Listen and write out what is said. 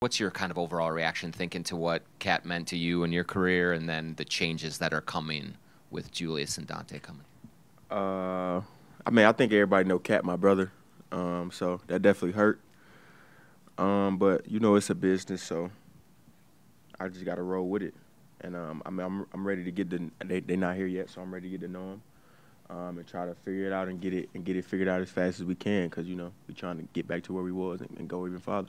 What's your kind of overall reaction thinking to what KAT meant to you and your career and then the changes that are coming with Julius and Donte coming? Uh, I mean, I think everybody know KAT, my brother. Um, so that definitely hurt. Um, but you know, it's a business, so I just got to roll with it. And um, I mean, I'm I'm ready to get the they they're not here yet, so I'm ready to get to know them. Um, and try to figure it out and get it and get it figured out as fast as we can, because you know we're trying to get back to where we was and, and go even farther.